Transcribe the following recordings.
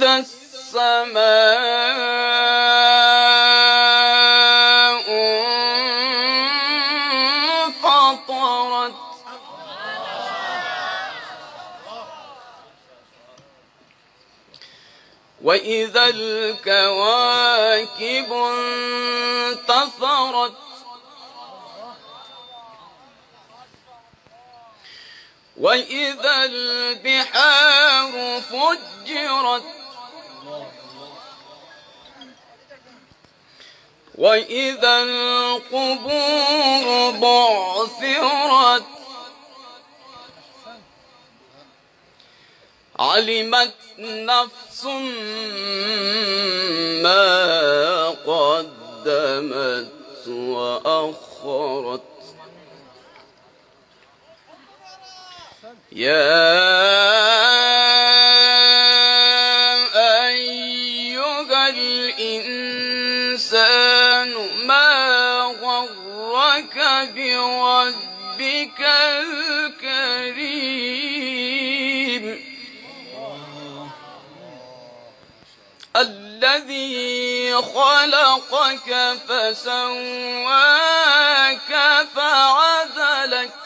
إذا السماء انفطرت. وإذا الكواكب انتثرت وإذا البحار فجرت. وإذا القبور بعثرت علمت نفس ما قدمت وأخرت يا بربك الكريم. الذي خلقك فسواك فعدلك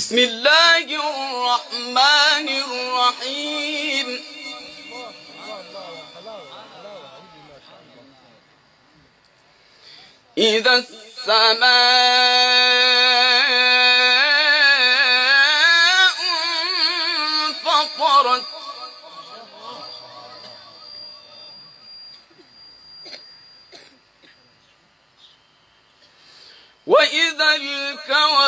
بسم الله الرحمن الرحيم. إذا السماء انفطرت وإذا الكواكب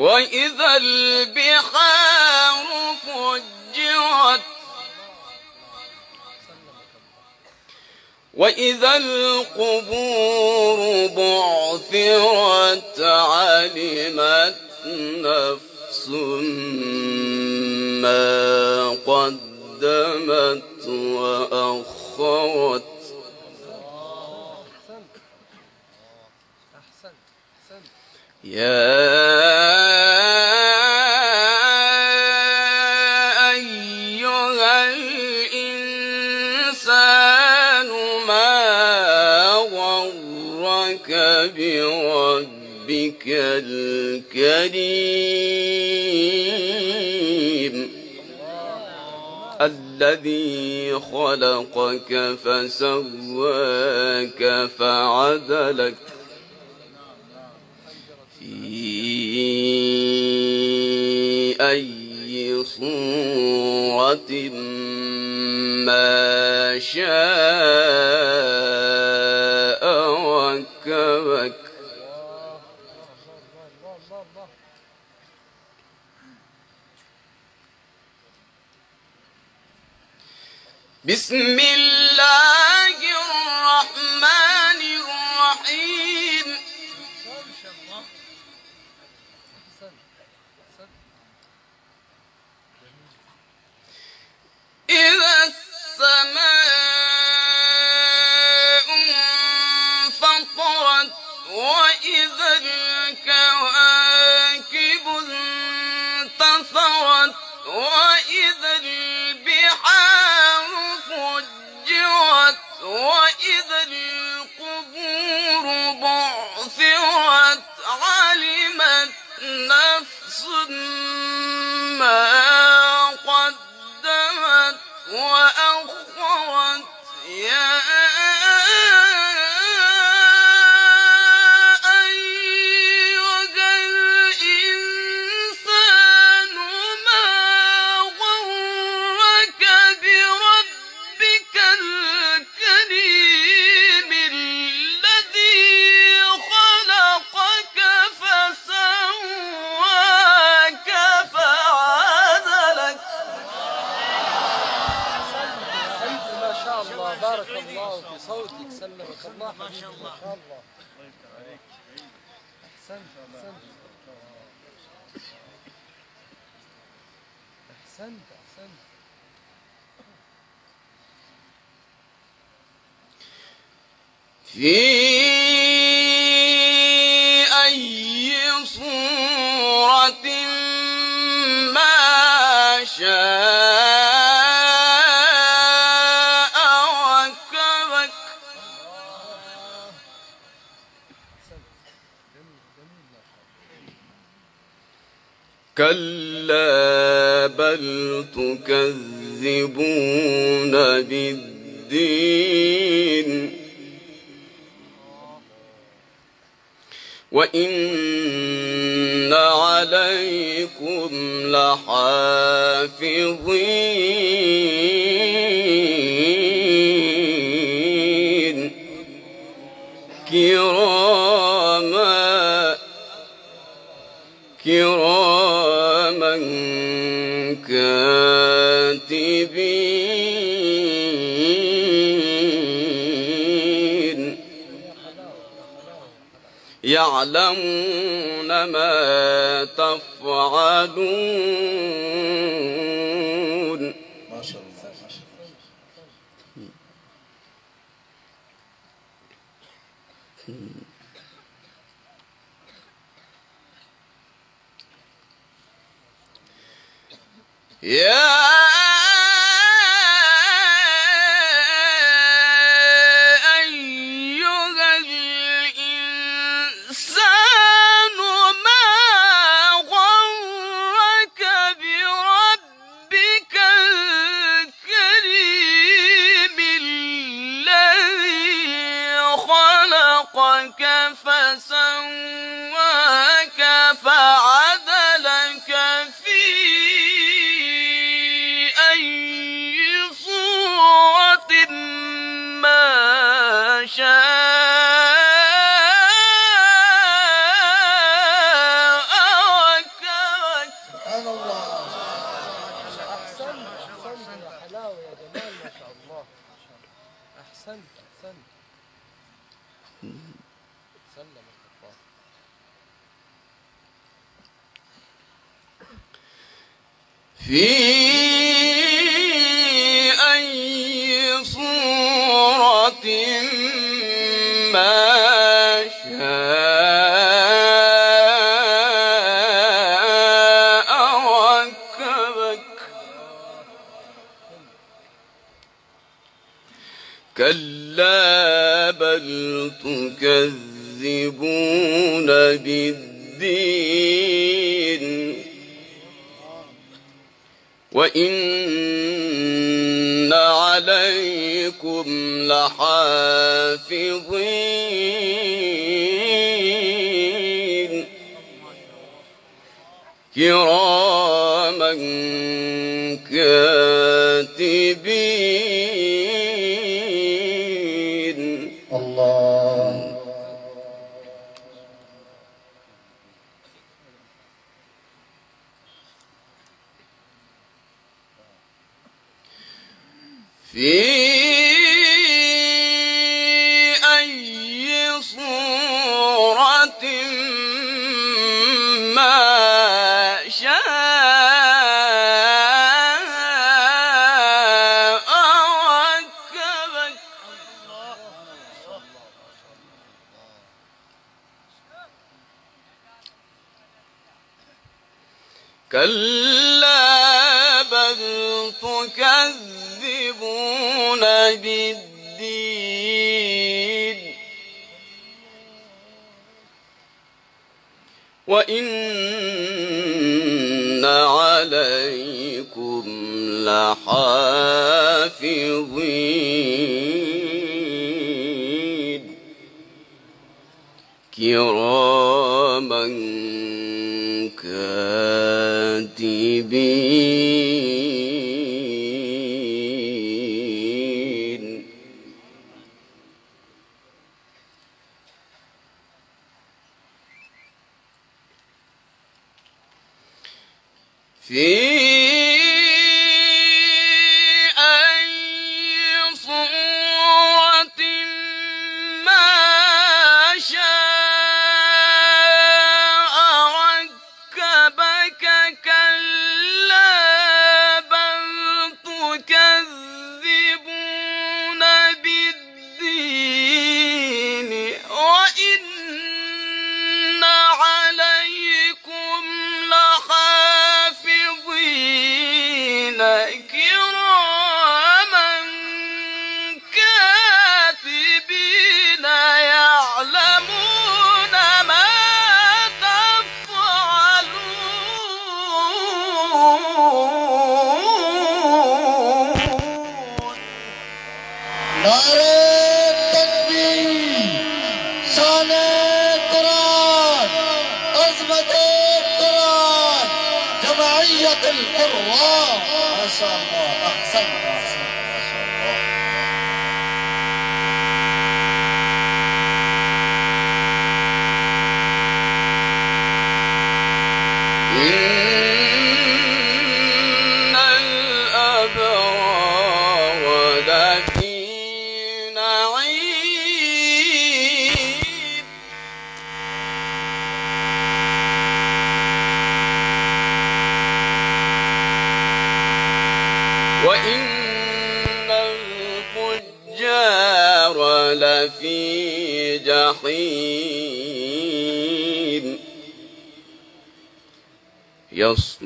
وإذا البحار فجرت وإذا القبور بعثرت علمت نفس ما قدمت وأخرت احسنت احسنت احسنت يا أيها الإنسان ما غرك بربك الكريم الذي خلقك فسواك فعدلك في أي صورة ما شاء وكبك بسم الله أحسنت. أحسنت في كلا بل تكذبون بالدين وإن عليكم لحافظين كرام يعلمون ما تفعلون. ما شاء الله يا احسنت احسنت سلم الكفار في بالدين وإن عليكم لحافظين. كراما كان See? وإن عليكم لحافظين كراما كاتبين Yeah. 要是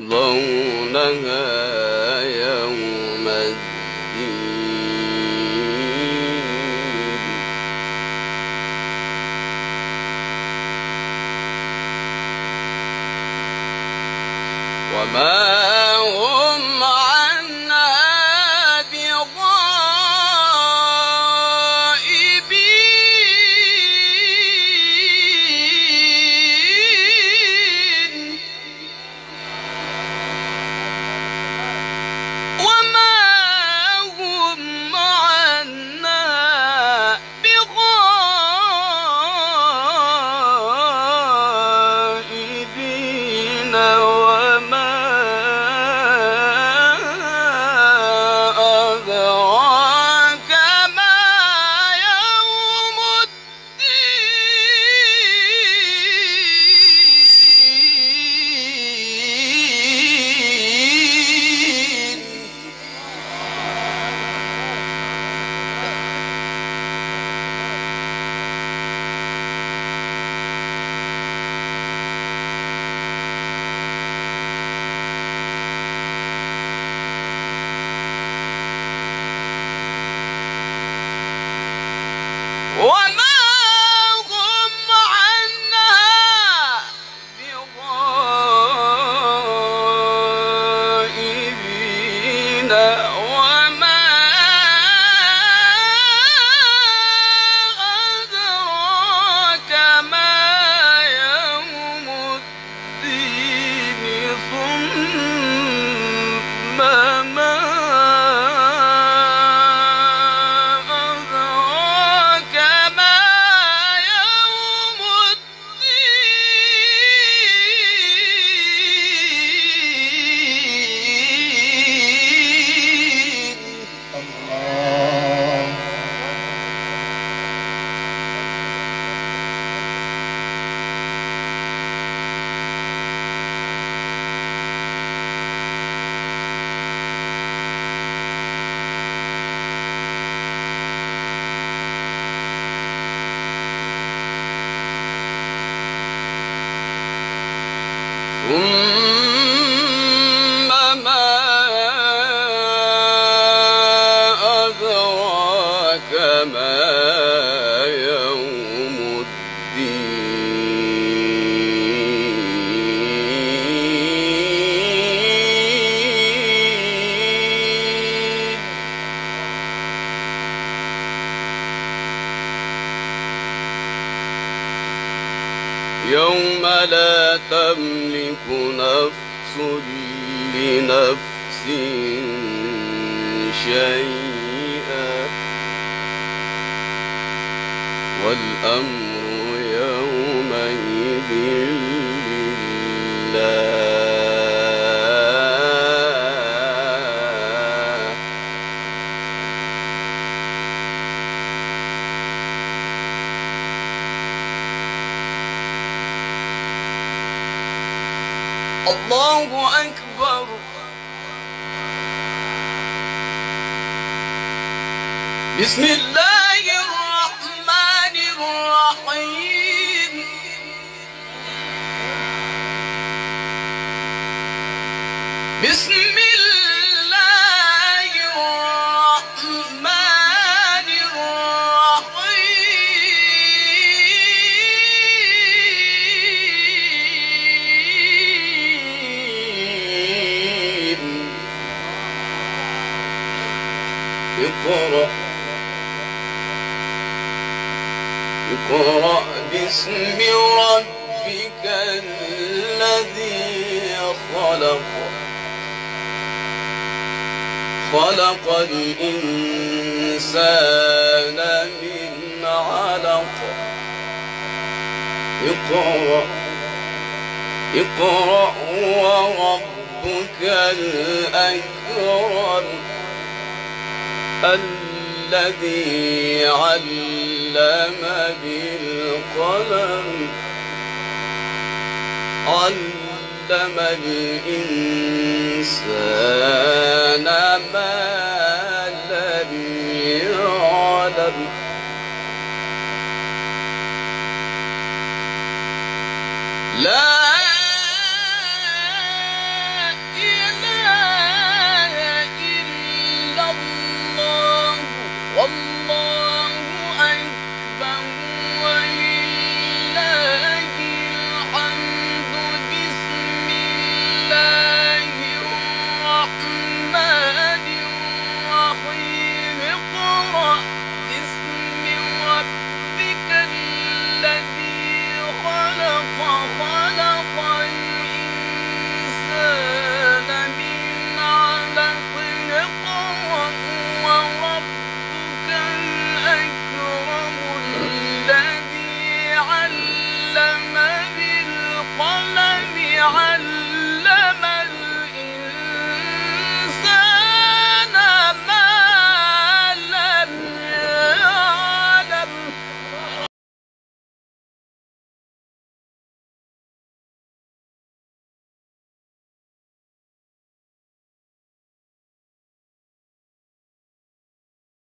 Um والأمر يومئذ لله. الله أكبر. بسم الله. اقرأ. اقرأ باسم ربك الذي خلق. خلق الإنسان من علق. اقرأ اقرأ وربك الأكرم الذي علم بالقلم. علم علم الإنسان ما لم يعلم. لا